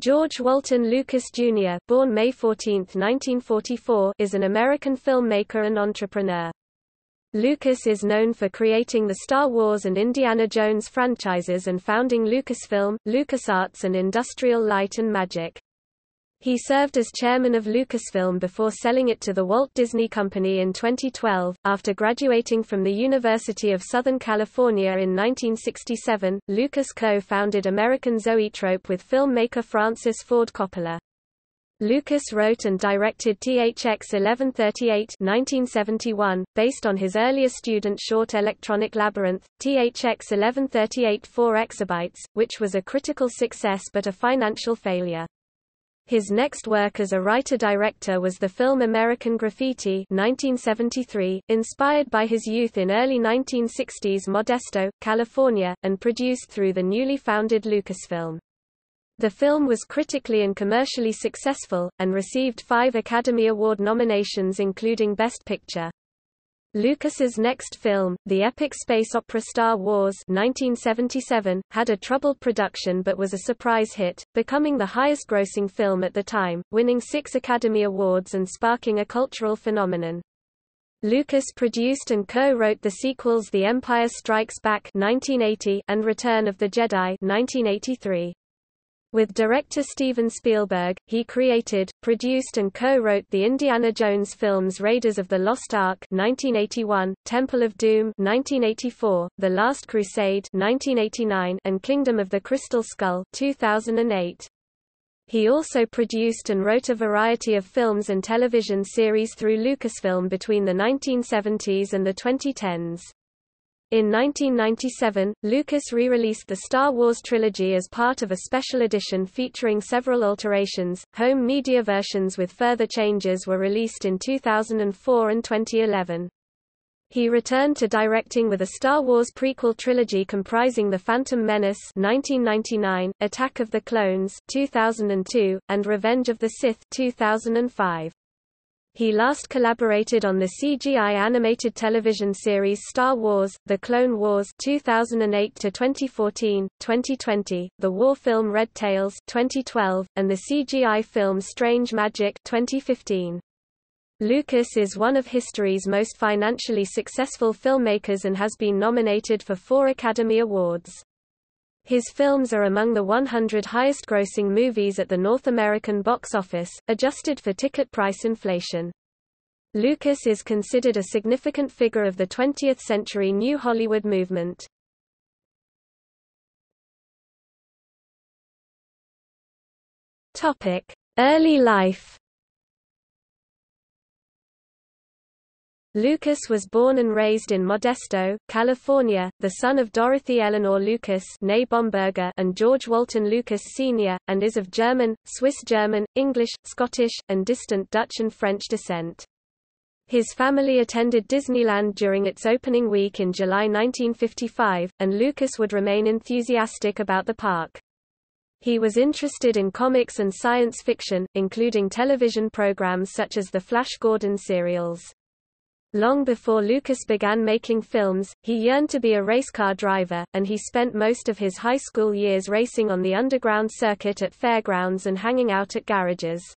George Walton Lucas Jr. born May 14, 1944, is an American filmmaker and entrepreneur. Lucas is known for creating the Star Wars and Indiana Jones franchises and founding Lucasfilm, LucasArts and Industrial Light and Magic. He served as chairman of Lucasfilm before selling it to the Walt Disney Company in 2012. After graduating from the University of Southern California in 1967, Lucas co-founded American Zoetrope with filmmaker Francis Ford Coppola. Lucas wrote and directed THX 1138 1971, based on his earlier student short Electronic Labyrinth, THX 1138 4 exabytes, which was a critical success but a financial failure. His next work as a writer-director was the film American Graffiti 1973, inspired by his youth in early 1960s Modesto, California, and produced through the newly founded Lucasfilm. The film was critically and commercially successful, and received five Academy Award nominations including Best Picture. Lucas's next film, the epic space opera Star Wars 1977, had a troubled production but was a surprise hit, becoming the highest-grossing film at the time, winning six Academy Awards and sparking a cultural phenomenon. Lucas produced and co-wrote the sequels The Empire Strikes Back 1980 and Return of the Jedi 1983. With director Steven Spielberg, he created, produced and co-wrote the Indiana Jones films Raiders of the Lost Ark 1981, Temple of Doom 1984, The Last Crusade 1989, and Kingdom of the Crystal Skull 2008. He also produced and wrote a variety of films and television series through Lucasfilm between the 1970s and the 2010s. In 1997, Lucas re-released the Star Wars trilogy as part of a special edition featuring several alterations. Home media versions with further changes were released in 2004 and 2011. He returned to directing with a Star Wars prequel trilogy comprising The Phantom Menace 1999, Attack of the Clones 2002, and Revenge of the Sith 2005. He last collaborated on the CGI animated television series Star Wars: The Clone Wars 2008 to 2014, 2020, the war film Red Tails 2012, and the CGI film Strange Magic 2015. Lucas is one of history's most financially successful filmmakers and has been nominated for four Academy Awards. His films are among the 100 highest-grossing movies at the North American box office, adjusted for ticket price inflation. Lucas is considered a significant figure of the 20th-century New Hollywood movement. Early life Lucas was born and raised in Modesto, California, the son of Dorothy Eleanor Lucas and George Walton Lucas Sr., and is of German, Swiss German, English, Scottish, and distant Dutch and French descent. His family attended Disneyland during its opening week in July 1955, and Lucas would remain enthusiastic about the park. He was interested in comics and science fiction, including television programs such as the Flash Gordon serials. Long before Lucas began making films, he yearned to be a racecar driver, and he spent most of his high school years racing on the underground circuit at fairgrounds and hanging out at garages.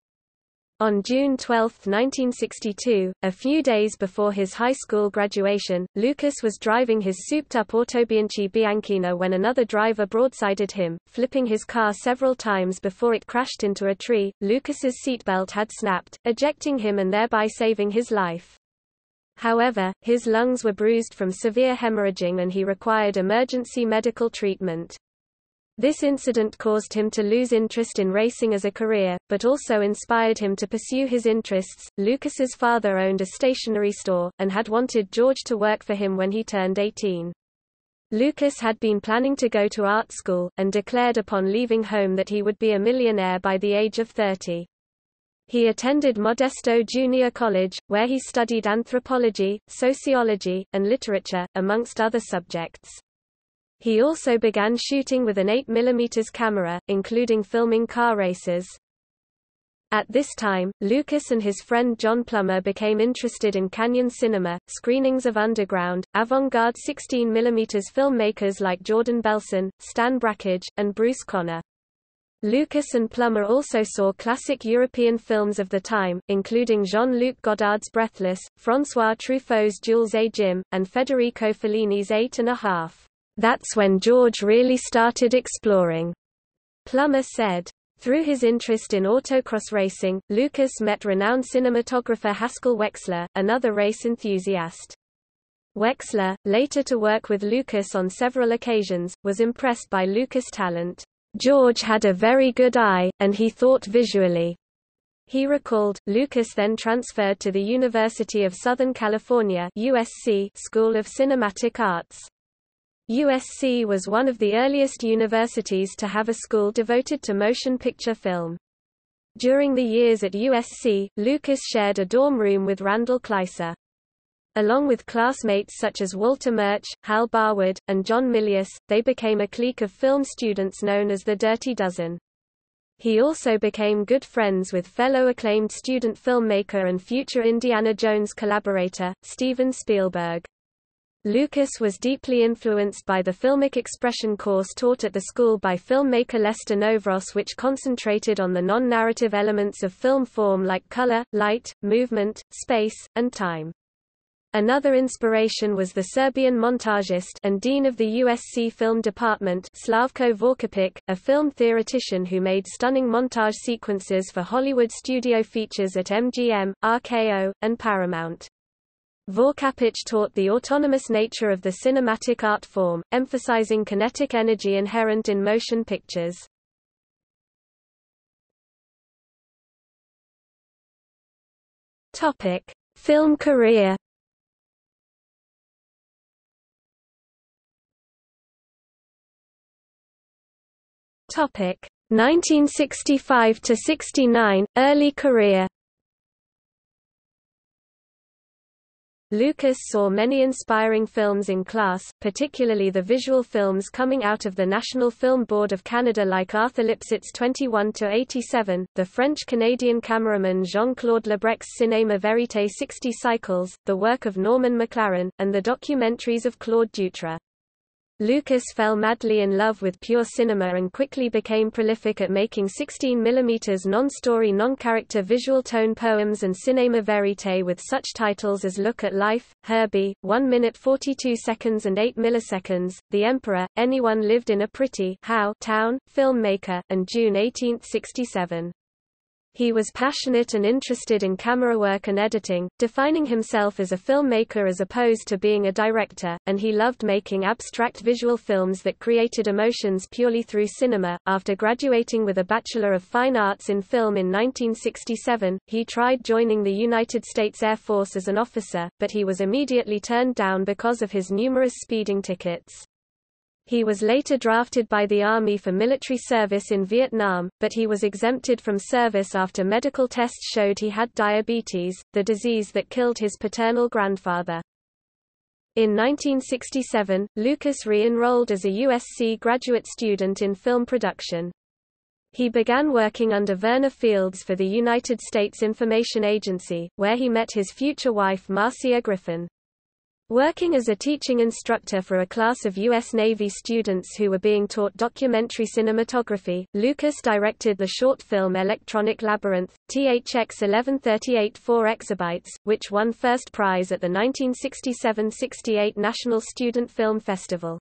On June 12, 1962, a few days before his high school graduation, Lucas was driving his souped-up Autobianchi Bianchina when another driver broadsided him, flipping his car several times before it crashed into a tree. Lucas's seatbelt had snapped, ejecting him and thereby saving his life. However, his lungs were bruised from severe hemorrhaging and he required emergency medical treatment. This incident caused him to lose interest in racing as a career, but also inspired him to pursue his interests. Lucas's father owned a stationery store, and had wanted George to work for him when he turned 18. Lucas had been planning to go to art school, and declared upon leaving home that he would be a millionaire by the age of 30. He attended Modesto Junior College, where he studied anthropology, sociology, and literature, amongst other subjects. He also began shooting with an 8 mm camera, including filming car races. At this time, Lucas and his friend John Plummer became interested in canyon cinema, screenings of underground, avant-garde 16 mm filmmakers like Jordan Belson, Stan Brakhage, and Bruce Conner. Lucas and Plummer also saw classic European films of the time, including Jean-Luc Godard's Breathless, François Truffaut's Jules et Jim, and Federico Fellini's Eight and a Half. That's when George really started exploring, Plummer said. Through his interest in autocross racing, Lucas met renowned cinematographer Haskell Wexler, another race enthusiast. Wexler, later to work with Lucas on several occasions, was impressed by Lucas' talent. George had a very good eye, and he thought visually. He recalled, Lucas then transferred to the University of Southern California USC School of Cinematic Arts. USC was one of the earliest universities to have a school devoted to motion picture film. During the years at USC, Lucas shared a dorm room with Randall Kleiser. Along with classmates such as Walter Murch, Hal Barwood, and John Milius, they became a clique of film students known as the Dirty Dozen. He also became good friends with fellow acclaimed student filmmaker and future Indiana Jones collaborator, Steven Spielberg. Lucas was deeply influenced by the filmic expression course taught at the school by filmmaker Lester Novros which concentrated on the non-narrative elements of film form like color, light, movement, space, and time. Another inspiration was the Serbian montagist and dean of the USC Film Department Slavko Vorkapic, a film theoretician who made stunning montage sequences for Hollywood studio features at MGM, RKO, and Paramount. Vorkapic taught the autonomous nature of the cinematic art form, emphasizing kinetic energy inherent in motion pictures. Topic: Film career Topic 1965 to 69 early career Lucas saw many inspiring films in class, particularly the visual films coming out of the National Film Board of Canada like Arthur Lipsett 21-87, the French-Canadian cameraman Jean-Claude Labrecque's Cinéma Vérité 60 Cycles, the work of Norman McLaren, and the documentaries of Claude Jutra. Lucas fell madly in love with pure cinema and quickly became prolific at making 16 mm non-story non-character visual tone poems and cinéma verité with such titles as Look at Life, Herbie, 1 minute 42 seconds and 8 milliseconds, The Emperor, Anyone Lived in a Pretty How Town, Filmmaker, and June 1867. He was passionate and interested in camera work and editing, defining himself as a filmmaker as opposed to being a director, and he loved making abstract visual films that created emotions purely through cinema. After graduating with a Bachelor of Fine Arts in Film in 1967, he tried joining the United States Air Force as an officer, but he was immediately turned down because of his numerous speeding tickets. He was later drafted by the Army for military service in Vietnam, but he was exempted from service after medical tests showed he had diabetes, the disease that killed his paternal grandfather. In 1967, Lucas re-enrolled as a USC graduate student in film production. He began working under Verna Fields for the United States Information Agency, where he met his future wife Marcia Griffin. Working as a teaching instructor for a class of U.S. Navy students who were being taught documentary cinematography, Lucas directed the short film Electronic Labyrinth, THX 1138 4 exabytes, which won first prize at the 1967–68 National Student Film Festival.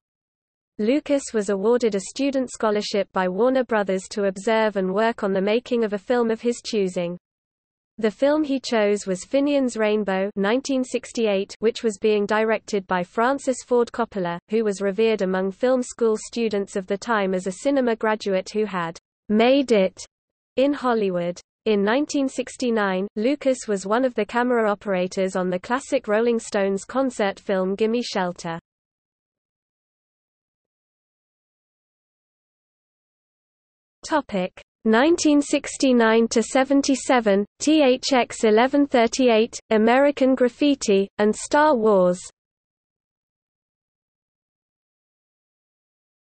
Lucas was awarded a student scholarship by Warner Brothers to observe and work on the making of a film of his choosing. The film he chose was Finian's Rainbow 1968, which was being directed by Francis Ford Coppola, who was revered among film school students of the time as a cinema graduate who had made it in Hollywood. In 1969, Lucas was one of the camera operators on the classic Rolling Stones concert film Gimme Shelter. Topic: 1969 to 77, THX 1138, American Graffiti, and Star Wars.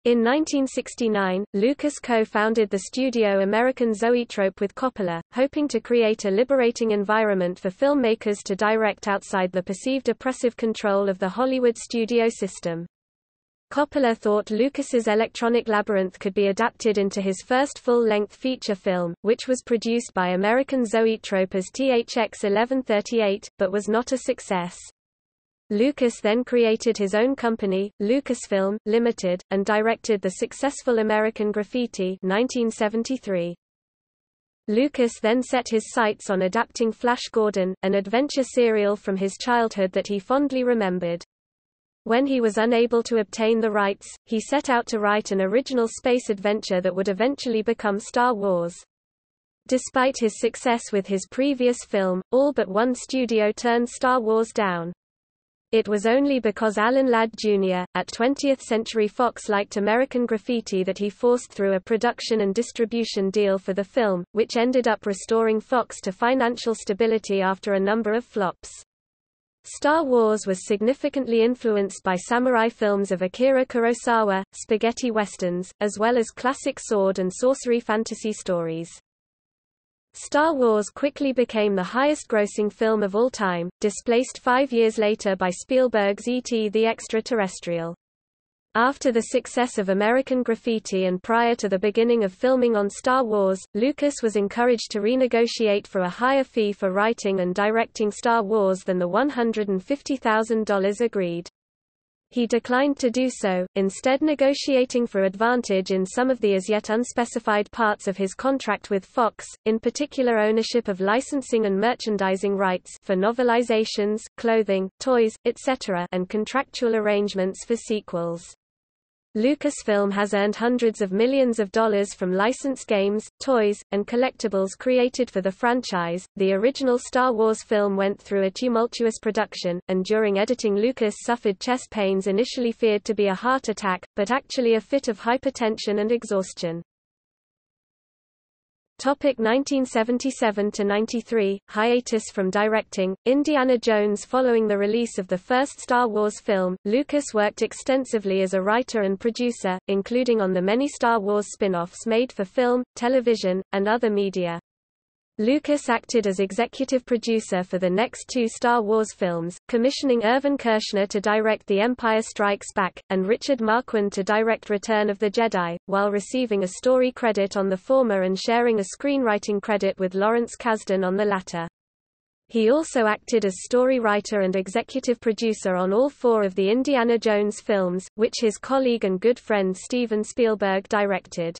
In 1969, Lucas co-founded the studio American Zoetrope with Coppola, hoping to create a liberating environment for filmmakers to direct outside the perceived oppressive control of the Hollywood studio system. Coppola thought Lucas's Electronic Labyrinth could be adapted into his first full-length feature film, which was produced by American Zoetrope as THX 1138, but was not a success. Lucas then created his own company, Lucasfilm, Limited, and directed the successful American Graffiti 1973. Lucas then set his sights on adapting Flash Gordon, an adventure serial from his childhood that he fondly remembered. When he was unable to obtain the rights, he set out to write an original space adventure that would eventually become Star Wars. Despite his success with his previous film, all but one studio turned Star Wars down. It was only because Alan Ladd Jr., at 20th Century Fox liked American Graffiti that he forced through a production and distribution deal for the film, which ended up restoring Fox to financial stability after a number of flops. Star Wars was significantly influenced by samurai films of Akira Kurosawa, spaghetti westerns, as well as classic sword and sorcery fantasy stories. Star Wars quickly became the highest-grossing film of all time, displaced five years later by Spielberg's E.T. the Extraterrestrial. After the success of American Graffiti and prior to the beginning of filming on Star Wars, Lucas was encouraged to renegotiate for a higher fee for writing and directing Star Wars than the $150,000 agreed. He declined to do so, instead negotiating for advantage in some of the as yet unspecified parts of his contract with Fox, in particular ownership of licensing and merchandising rights for novelizations, clothing, toys, etc. and contractual arrangements for sequels. Lucasfilm has earned hundreds of millions of dollars from licensed games, toys, and collectibles created for the franchise. The original Star Wars film went through a tumultuous production, and during editing Lucas suffered chest pains initially feared to be a heart attack, but actually a fit of hypertension and exhaustion. Topic 1977–93, hiatus from directing, Indiana Jones Following the release of the first Star Wars film, Lucas worked extensively as a writer and producer, including on the many Star Wars spin-offs made for film, television, and other media. Lucas acted as executive producer for the next two Star Wars films, commissioning Irvin Kershner to direct The Empire Strikes Back, and Richard Marquand to direct Return of the Jedi, while receiving a story credit on the former and sharing a screenwriting credit with Lawrence Kasdan on the latter. He also acted as story writer and executive producer on all four of the Indiana Jones films, which his colleague and good friend Steven Spielberg directed.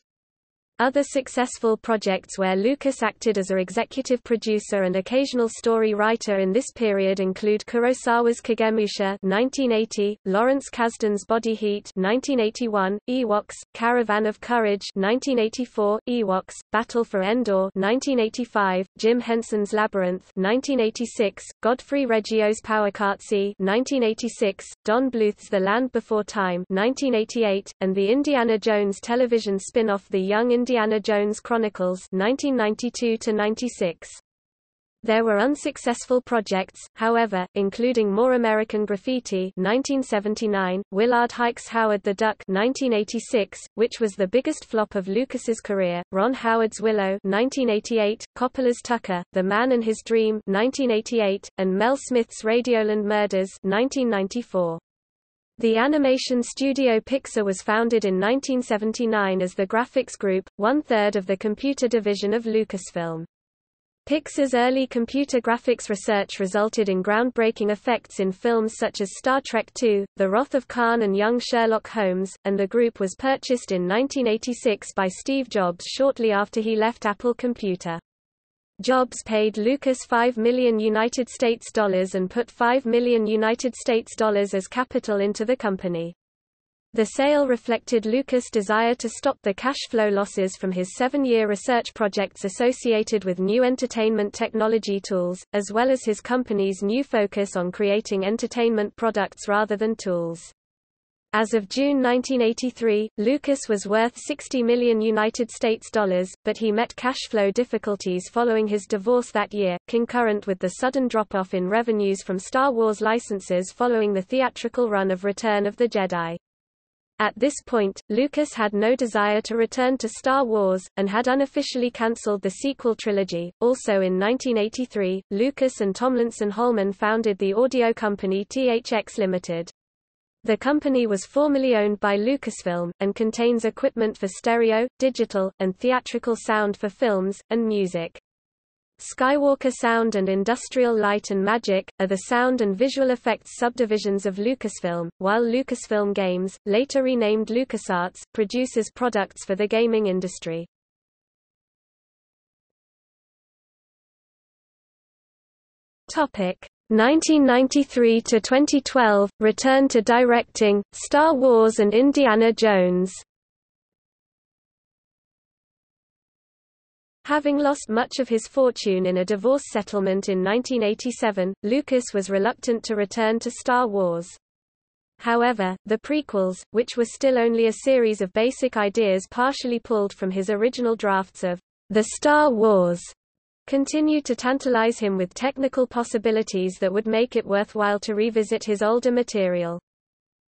Other successful projects where Lucas acted as a executive producer and occasional story writer in this period include Kurosawa's Kagemusha (1980), Lawrence Kasdan's Body Heat (1981), Ewoks: Caravan of Courage (1984), Ewoks: Battle for Endor (1985), Jim Henson's Labyrinth (1986), Godfrey Reggio's Powaqqatsi (1986), Don Bluth's The Land Before Time (1988), and the Indiana Jones television spin-off The Young Indiana Indiana Jones Chronicles 1992-96. There were unsuccessful projects, however, including More American Graffiti 1979, Willard Huyck's Howard the Duck 1986, which was the biggest flop of Lucas's career, Ron Howard's Willow 1988, Coppola's Tucker, The Man and His Dream 1988, and Mel Smith's Radioland Murders 1994. The animation studio Pixar was founded in 1979 as the Graphics Group, one-third of the computer division of Lucasfilm. Pixar's early computer graphics research resulted in groundbreaking effects in films such as Star Trek II, The Wrath of Khan and Young Sherlock Holmes, and the group was purchased in 1986 by Steve Jobs shortly after he left Apple Computer. Jobs paid Lucas 5 million United States dollars and put 5 million United States dollars as capital into the company. The sale reflected Lucas' desire to stop the cash flow losses from his seven-year research projects associated with new entertainment technology tools, as well as his company's new focus on creating entertainment products rather than tools. As of June 1983, Lucas was worth 60 million United States dollars, but he met cash flow difficulties following his divorce that year, concurrent with the sudden drop-off in revenues from Star Wars licenses following the theatrical run of Return of the Jedi. At this point, Lucas had no desire to return to Star Wars, and had unofficially cancelled the sequel trilogy. Also in 1983, Lucas and Tomlinson Holman founded the audio company THX Limited. The company was formerly owned by Lucasfilm, and contains equipment for stereo, digital, and theatrical sound for films, and music. Skywalker Sound and Industrial Light and Magic, are the sound and visual effects subdivisions of Lucasfilm, while Lucasfilm Games, later renamed LucasArts, produces products for the gaming industry. Topic 1993 to 2012 returned to directing Star Wars and Indiana Jones Having lost much of his fortune in a divorce settlement in 1987, Lucas was reluctant to return to Star Wars. However, the prequels, which were still only a series of basic ideas partially pulled from his original drafts of The Star Wars, continued to tantalize him with technical possibilities that would make it worthwhile to revisit his older material.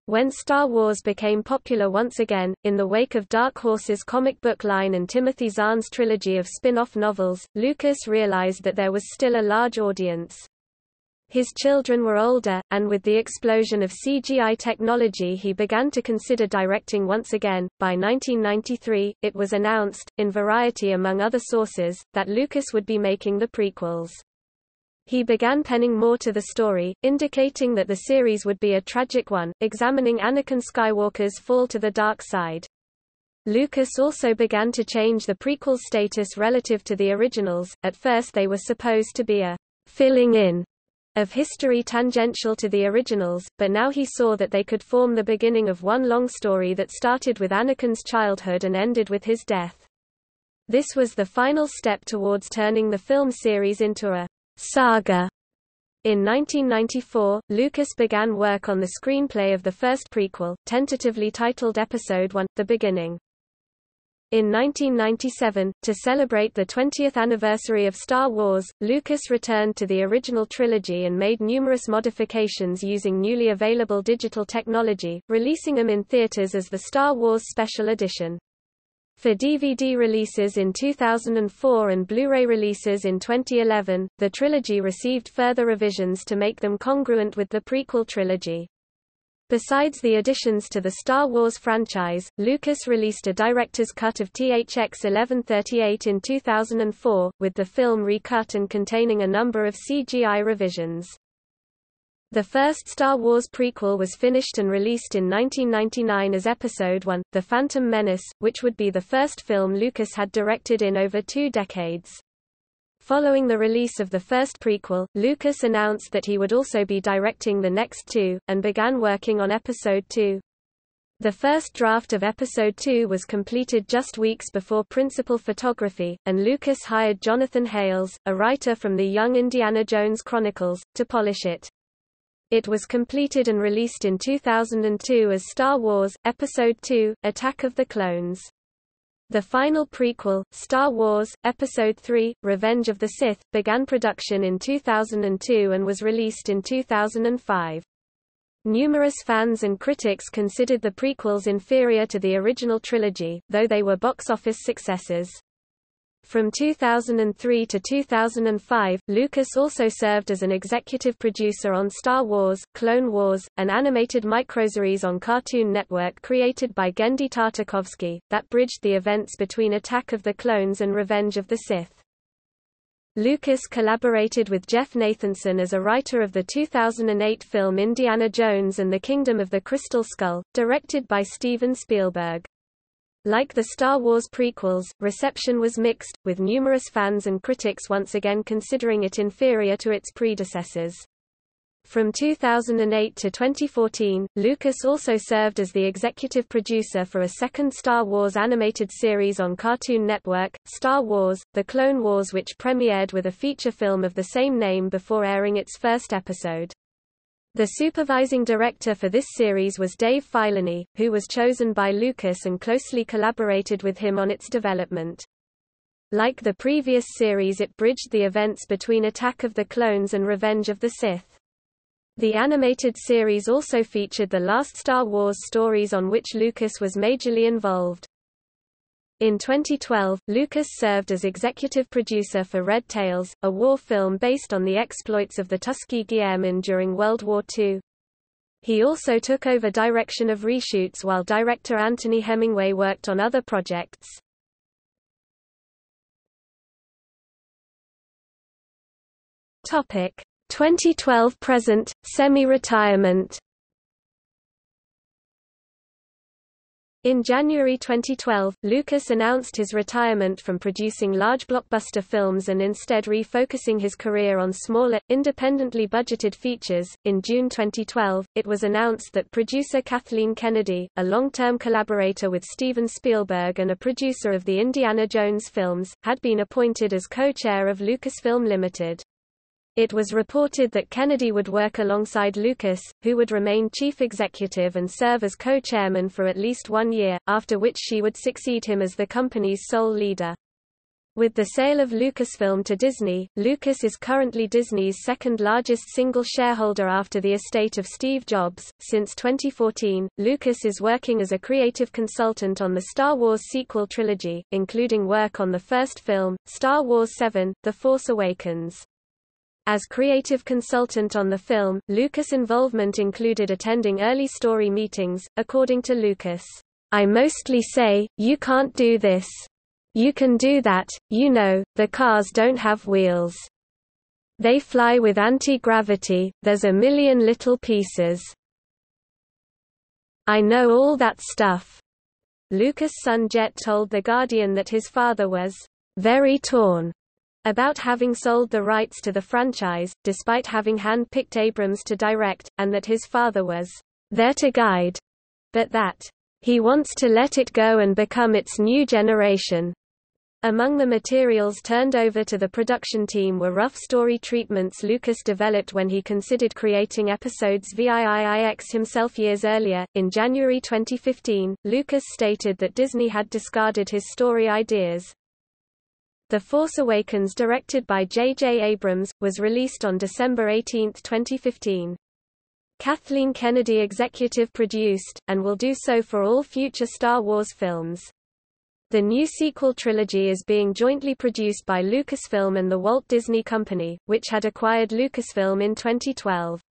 When Star Wars became popular once again, in the wake of Dark Horse's comic book line and Timothy Zahn's trilogy of spin-off novels, Lucas realized that there was still a large audience. His children were older, and with the explosion of CGI technology he began to consider directing once again. By 1993, it was announced, in Variety among other sources, that Lucas would be making the prequels. He began penning more to the story, indicating that the series would be a tragic one, examining Anakin Skywalker's fall to the dark side. Lucas also began to change the prequel status relative to the originals, at first they were supposed to be a filling in of history tangential to the originals, but now he saw that they could form the beginning of one long story that started with Anakin's childhood and ended with his death. This was the final step towards turning the film series into a saga. In 1994, Lucas began work on the screenplay of the first prequel, tentatively titled Episode 1, The Beginning. In 1997, to celebrate the 20th anniversary of Star Wars, Lucas returned to the original trilogy and made numerous modifications using newly available digital technology, releasing them in theaters as the Star Wars Special Edition. For DVD releases in 2004 and Blu-ray releases in 2011, the trilogy received further revisions to make them congruent with the prequel trilogy. Besides the additions to the Star Wars franchise, Lucas released a director's cut of THX 1138 in 2004, with the film recut and containing a number of CGI revisions. The first Star Wars prequel was finished and released in 1999 as Episode 1, The Phantom Menace, which would be the first film Lucas had directed in over two decades. Following the release of the first prequel, Lucas announced that he would also be directing the next two, and began working on Episode 2. The first draft of Episode 2 was completed just weeks before principal photography, and Lucas hired Jonathan Hales, a writer from the Young Indiana Jones Chronicles, to polish it. It was completed and released in 2002 as Star Wars, Episode 2, Attack of the Clones. The final prequel, Star Wars, Episode III, Revenge of the Sith, began production in 2002 and was released in 2005. Numerous fans and critics considered the prequels inferior to the original trilogy, though they were box office successes. From 2003 to 2005, Lucas also served as an executive producer on Star Wars, Clone Wars, an animated microseries on Cartoon Network created by Genndy Tartakovsky, that bridged the events between Attack of the Clones and Revenge of the Sith. Lucas collaborated with Jeff Nathanson as a writer of the 2008 film Indiana Jones and the Kingdom of the Crystal Skull, directed by Steven Spielberg. Like the Star Wars prequels, reception was mixed, with numerous fans and critics once again considering it inferior to its predecessors. From 2008 to 2014, Lucas also served as the executive producer for a second Star Wars animated series on Cartoon Network, Star Wars, The Clone Wars which premiered with a feature film of the same name before airing its first episode. The supervising director for this series was Dave Filoni, who was chosen by Lucas and closely collaborated with him on its development. Like the previous series it bridged the events between Attack of the Clones and Revenge of the Sith. The animated series also featured the last Star Wars stories on which Lucas was majorly involved. In 2012, Lucas served as executive producer for Red Tails, a war film based on the exploits of the Tuskegee Airmen during World War II. He also took over direction of reshoots while director Anthony Hemingway worked on other projects. Topic 2012 present, semi-retirement In January 2012, Lucas announced his retirement from producing large blockbuster films and instead refocusing his career on smaller, independently budgeted features. In June 2012, it was announced that producer Kathleen Kennedy, a long-term collaborator with Steven Spielberg and a producer of the Indiana Jones films, had been appointed as co-chair of Lucasfilm Limited. It was reported that Kennedy would work alongside Lucas, who would remain chief executive and serve as co-chairman for at least one year, after which she would succeed him as the company's sole leader. With the sale of Lucasfilm to Disney, Lucas is currently Disney's second largest single shareholder after the estate of Steve Jobs. Since 2014, Lucas is working as a creative consultant on the Star Wars sequel trilogy, including work on the first film, Star Wars 7: The Force Awakens. As creative consultant on the film, Lucas' involvement included attending early story meetings. According to Lucas, I mostly say, you can't do this. You can do that, you know, the cars don't have wheels. They fly with anti-gravity, there's a million little pieces. I know all that stuff. Lucas' son Jet told The Guardian that his father was very torn about having sold the rights to the franchise, despite having hand-picked Abrams to direct, and that his father was there to guide, but that he wants to let it go and become its new generation. Among the materials turned over to the production team were rough story treatments Lucas developed when he considered creating episodes VIIIX himself years earlier. In January 2015, Lucas stated that Disney had discarded his story ideas, the Force Awakens directed by J.J. Abrams, was released on December 18, 2015. Kathleen Kennedy executive produced, and will do so for all future Star Wars films. The new sequel trilogy is being jointly produced by Lucasfilm and the Walt Disney Company, which had acquired Lucasfilm in 2012.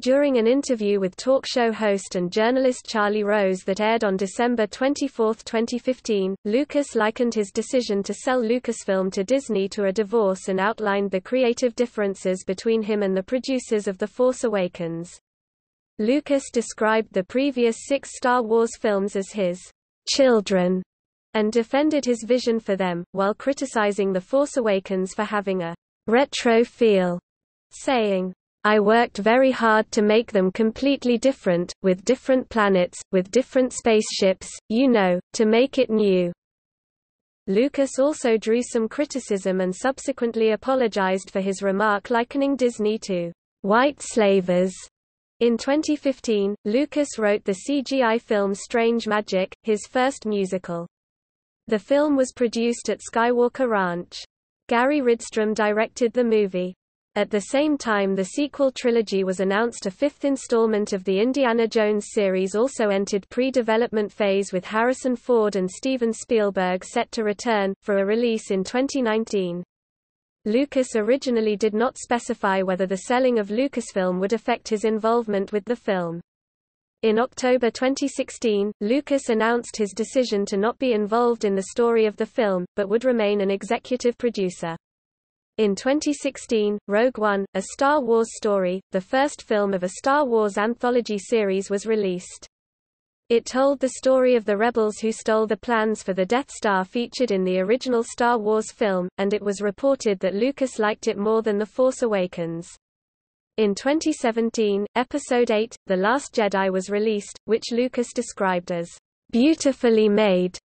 During an interview with talk show host and journalist Charlie Rose that aired on December 24, 2015, Lucas likened his decision to sell Lucasfilm to Disney to a divorce and outlined the creative differences between him and the producers of The Force Awakens. Lucas described the previous six Star Wars films as his children and defended his vision for them, while criticizing The Force Awakens for having a retro feel, saying, I worked very hard to make them completely different, with different planets, with different spaceships, you know, to make it new. Lucas also drew some criticism and subsequently apologized for his remark likening Disney to white slavers. In 2015, Lucas wrote the CGI film Strange Magic, his first musical. The film was produced at Skywalker Ranch. Gary Rydstrom directed the movie. At the same time the sequel trilogy was announced a fifth installment of the Indiana Jones series also entered pre-development phase with Harrison Ford and Steven Spielberg set to return, for a release in 2019. Lucas originally did not specify whether the selling of Lucasfilm would affect his involvement with the film. In October 2016, Lucas announced his decision to not be involved in the story of the film, but would remain an executive producer. In 2016, Rogue One, a Star Wars story, the first film of a Star Wars anthology series was released. It told the story of the rebels who stole the plans for the Death Star featured in the original Star Wars film, and it was reported that Lucas liked it more than The Force Awakens. In 2017, Episode 8, The Last Jedi was released, which Lucas described as beautifully made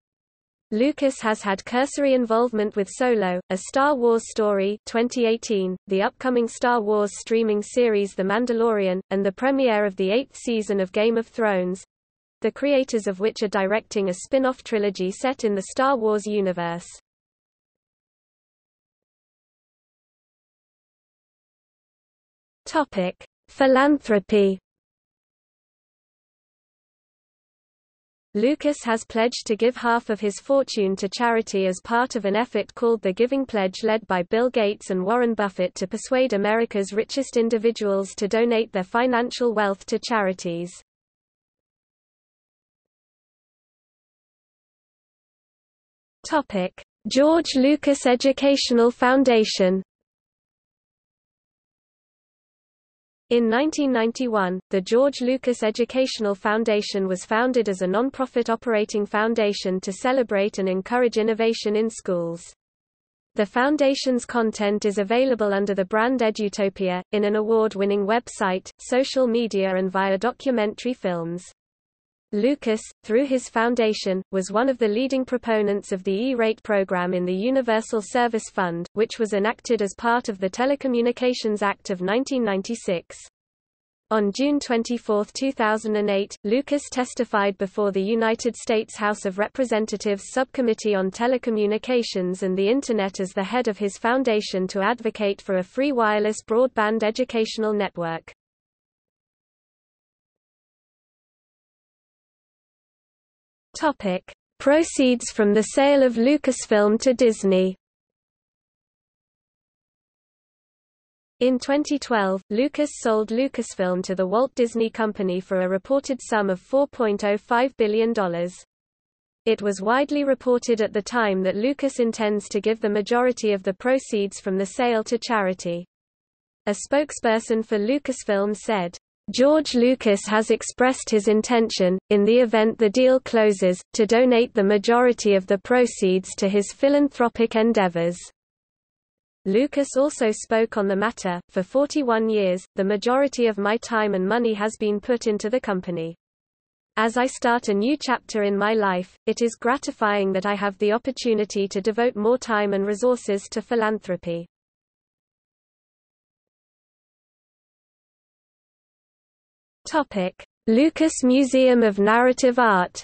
Lucas has had cursory involvement with Solo, a Star Wars story 2018, the upcoming Star Wars streaming series The Mandalorian, and the premiere of the eighth season of Game of Thrones—the creators of which are directing a spin-off trilogy set in the Star Wars universe. Philanthropy Lucas has pledged to give half of his fortune to charity as part of an effort called the Giving Pledge led by Bill Gates and Warren Buffett to persuade America's richest individuals to donate their financial wealth to charities. George Lucas Educational Foundation In 1991, the George Lucas Educational Foundation was founded as a non-profit operating foundation to celebrate and encourage innovation in schools. The foundation's content is available under the brand Edutopia, in an award-winning website, social media and via documentary films. Lucas, through his foundation, was one of the leading proponents of the E-rate program in the Universal Service Fund, which was enacted as part of the Telecommunications Act of 1996. On June 24, 2008, Lucas testified before the United States House of Representatives Subcommittee on Telecommunications and the Internet as the head of his foundation to advocate for a free wireless broadband educational network. Topic: Proceeds from the sale of Lucasfilm to Disney. In 2012, Lucas sold Lucasfilm to the Walt Disney Company for a reported sum of $4.05 billion. It was widely reported at the time that Lucas intends to give the majority of the proceeds from the sale to charity. A spokesperson for Lucasfilm said, George Lucas has expressed his intention, in the event the deal closes, to donate the majority of the proceeds to his philanthropic endeavors. Lucas also spoke on the matter, for 41 years, the majority of my time and money has been put into the company. As I start a new chapter in my life, it is gratifying that I have the opportunity to devote more time and resources to philanthropy. Topic: Lucas Museum of Narrative Art.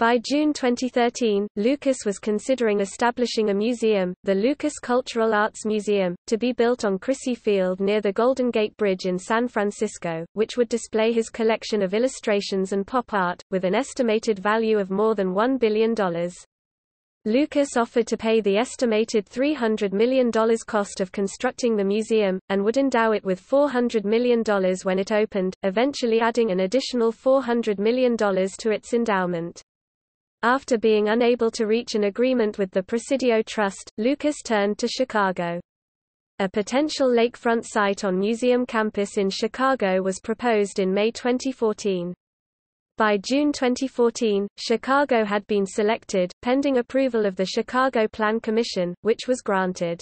By June 2013, Lucas was considering establishing a museum, the Lucas Cultural Arts Museum, to be built on Crissy Field near the Golden Gate Bridge in San Francisco, which would display his collection of illustrations and pop art, with an estimated value of more than $1 billion. Lucas offered to pay the estimated $300 million cost of constructing the museum, and would endow it with $400 million when it opened, eventually adding an additional $400 million to its endowment. After being unable to reach an agreement with the Presidio Trust, Lucas turned to Chicago. A potential lakefront site on Museum Campus in Chicago was proposed in May 2014. By June 2014, Chicago had been selected, pending approval of the Chicago Plan Commission, which was granted.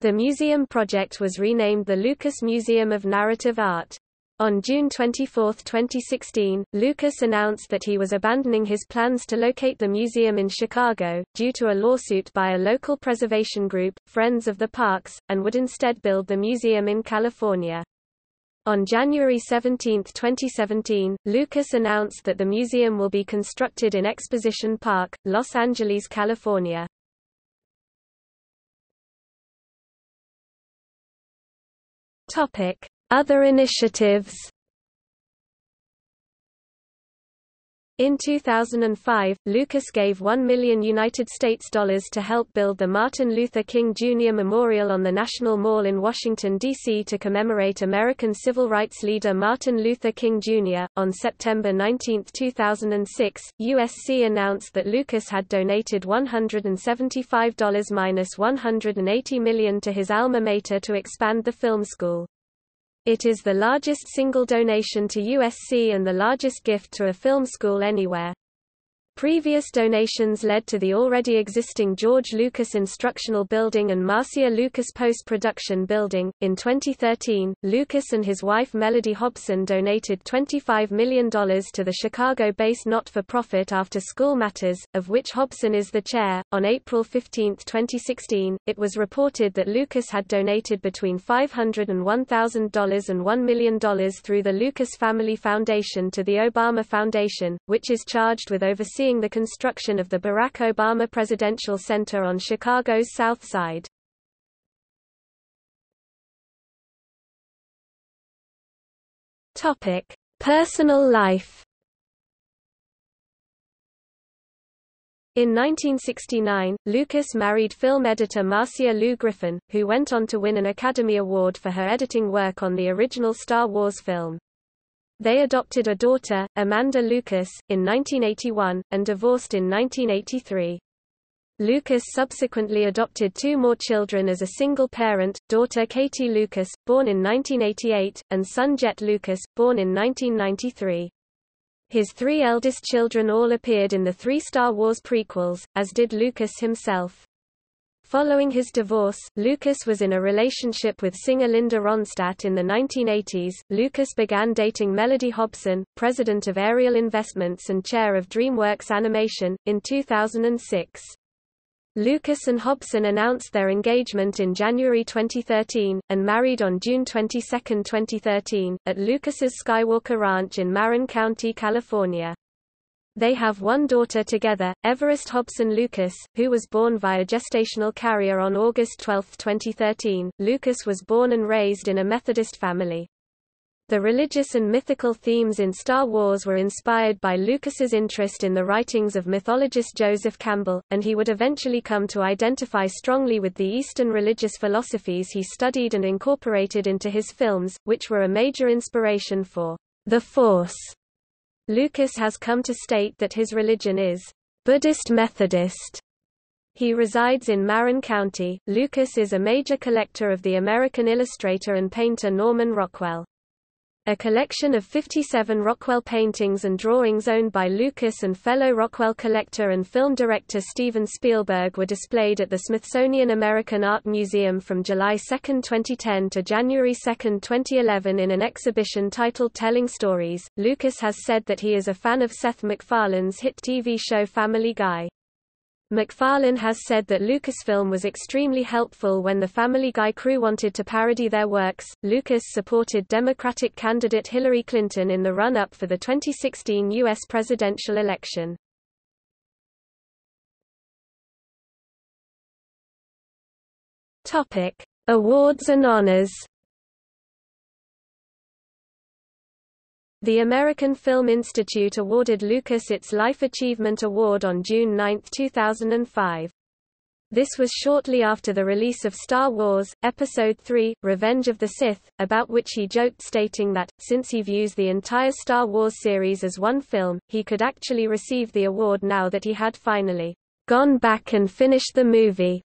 The museum project was renamed the Lucas Museum of Narrative Art. On June 24, 2016, Lucas announced that he was abandoning his plans to locate the museum in Chicago, due to a lawsuit by a local preservation group, Friends of the Parks, and would instead build the museum in California. On January 17, 2017, Lucas announced that the museum will be constructed in Exposition Park, Los Angeles, California. Other initiatives In 2005, Lucas gave 1 million United States dollars to help build the Martin Luther King Jr. Memorial on the National Mall in Washington, D.C. to commemorate American civil rights leader Martin Luther King Jr. On September 19, 2006, USC announced that Lucas had donated $175-180 million to his alma mater to expand the film school. It is the largest single donation to USC and the largest gift to a film school anywhere. Previous donations led to the already existing George Lucas Instructional Building and Marcia Lucas Post-Production Building. In 2013, Lucas and his wife Mellody Hobson donated $25 million to the Chicago-based not-for-profit After School Matters, of which Hobson is the chair. On April 15, 2016, it was reported that Lucas had donated between $501,000 and $1 million through the Lucas Family Foundation to the Obama Foundation, which is charged with overseeing the construction of the Barack Obama Presidential Center on Chicago's South Side. Topic: Personal life In 1969, Lucas married film editor Marcia Lou Griffin, who went on to win an Academy Award for her editing work on the original Star Wars film. They adopted a daughter, Amanda Lucas, in 1981, and divorced in 1983. Lucas subsequently adopted two more children as a single parent, daughter Katie Lucas, born in 1988, and son Jet Lucas, born in 1993. His three eldest children all appeared in the three Star Wars prequels, as did Lucas himself. Following his divorce, Lucas was in a relationship with singer Linda Ronstadt in the 1980s. Lucas began dating Mellody Hobson, president of Ariel Investments and chair of DreamWorks Animation, in 2006. Lucas and Hobson announced their engagement in January 2013, and married on June 22, 2013, at Lucas's Skywalker Ranch in Marin County, California. They have one daughter together, Everest Hobson Lucas, who was born via gestational carrier on August 12, 2013. Lucas was born and raised in a Methodist family. The religious and mythical themes in Star Wars were inspired by Lucas's interest in the writings of mythologist Joseph Campbell, and he would eventually come to identify strongly with the Eastern religious philosophies he studied and incorporated into his films, which were a major inspiration for The Force. Lucas has come to state that his religion is Buddhist Methodist. He resides in Marin County. Lucas is a major collector of the American illustrator and painter Norman Rockwell. A collection of 57 Rockwell paintings and drawings owned by Lucas and fellow Rockwell collector and film director Steven Spielberg were displayed at the Smithsonian American Art Museum from July 2, 2010 to January 2, 2011 in an exhibition titled Telling Stories. Lucas has said that he is a fan of Seth MacFarlane's hit TV show Family Guy. MacFarlane has said that Lucasfilm was extremely helpful when the Family Guy crew wanted to parody their works. Lucas supported Democratic candidate Hillary Clinton in the run up for the 2016 U.S. presidential election. Topic: Awards and honors. The American Film Institute awarded Lucas its Life Achievement Award on June 9, 2005. This was shortly after the release of Star Wars, Episode III, Revenge of the Sith, about which he joked stating that, since he views the entire Star Wars series as one film, he could actually receive the award now that he had finally gone back and finished the movie.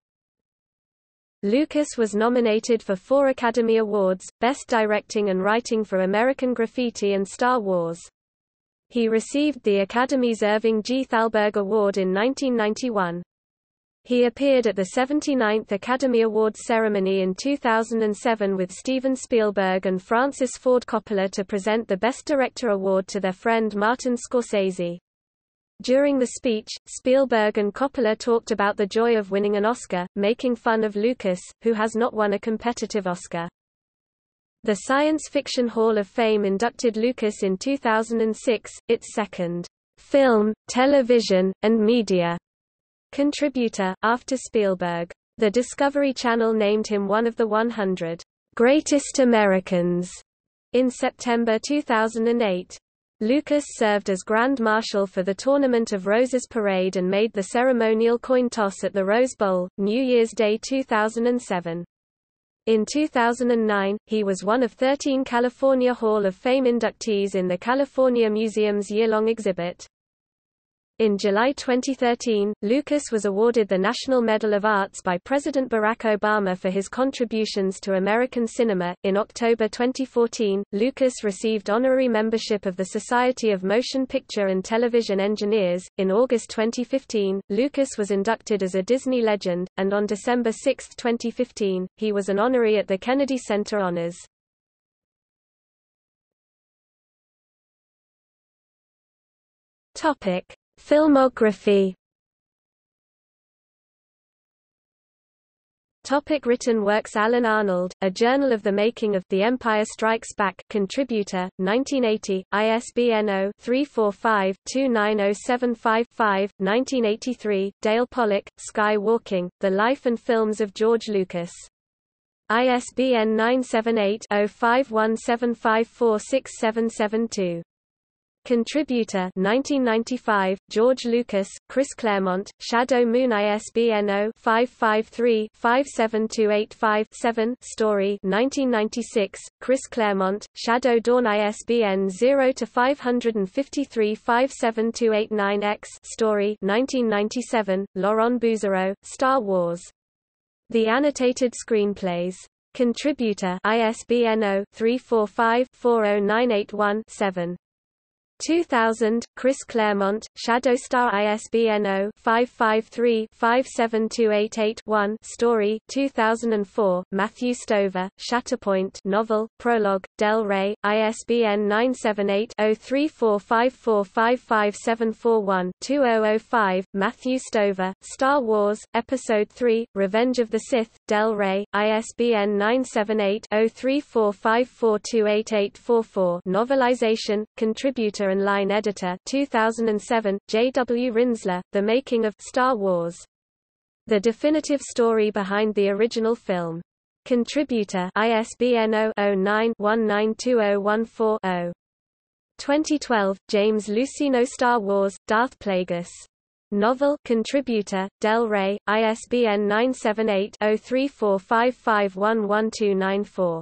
Lucas was nominated for four Academy Awards, Best Directing and Writing for American Graffiti and Star Wars. He received the Academy's Irving G. Thalberg Award in 1991. He appeared at the 79th Academy Awards ceremony in 2007 with Steven Spielberg and Francis Ford Coppola to present the Best Director award to their friend Martin Scorsese. During the speech, Spielberg and Coppola talked about the joy of winning an Oscar, making fun of Lucas, who has not won a competitive Oscar. The Science Fiction Hall of Fame inducted Lucas in 2006, its second film, television, and media contributor, after Spielberg. The Discovery Channel named him one of the 100 greatest Americans in September 2008. Lucas served as Grand Marshal for the Tournament of Roses Parade and made the ceremonial coin toss at the Rose Bowl, New Year's Day 2007. In 2009, he was one of 13 California Hall of Fame inductees in the California Museum's year-long exhibit. In July 2013, Lucas was awarded the National Medal of Arts by President Barack Obama for his contributions to American cinema. In October 2014, Lucas received honorary membership of the Society of Motion Picture and Television Engineers. In August 2015, Lucas was inducted as a Disney legend, and on December 6, 2015, he was an honoree at the Kennedy Center Honors. Topic Filmography Topic written works Alan Arnold, A Journal of the Making of The Empire Strikes Back contributor, 1980, ISBN 0-345-29075-5, 1983, Dale Pollock, Sky Walking, The Life and Films of George Lucas ISBN 978-0517546772. Contributor 1995, George Lucas, Chris Claremont, Shadow Moon ISBN 0-553-57285-7 Story 1996, Chris Claremont, Shadow Dawn ISBN 0-553-57289-X Story 1997, Laurent Bouzereau, Star Wars. The Annotated Screenplays. Contributor ISBN 0-345-40981-7. 2000, Chris Claremont, Shadowstar ISBN 0-553-57288-1 Story 2004, Matthew Stover, Shatterpoint novel, Prologue, Del Rey, ISBN 978-0345455741-2005, Matthew Stover, Star Wars, Episode 3, Revenge of the Sith, Del Rey, ISBN 978-0345428844 Novelization, Contributor and Line Editor 2007, J. W. Rinzler, The Making of Star Wars. The definitive story behind the original film. Contributor ISBN 0-09-192014-0. 2012, James Luceno Star Wars, Darth Plagueis. Novel Contributor, Del Rey, ISBN 978 0345511294.